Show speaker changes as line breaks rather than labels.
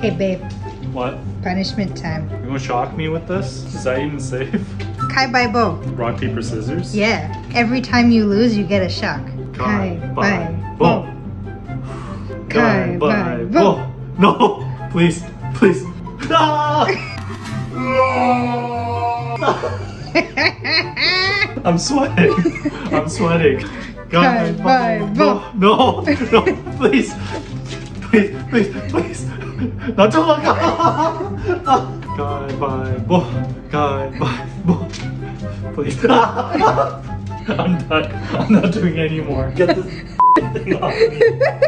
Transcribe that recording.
Hey, babe.
What?
Punishment time.
You gonna shock me with this? Is that even safe?
Kai Bai Bo.
Rock, paper, scissors?
Yeah. Every time you lose, you get a shock.
Kai,
Bai
Bo.
Kai Bai Bo.
No! Please, please. Ah! I'm sweating. I'm sweating.
Kai Bai Bo.
No, no, please. Please, please, please. Not to look up. Kai Bai Bo. Kai Please. I'm done. I'm not doing any more. Get this thing off me.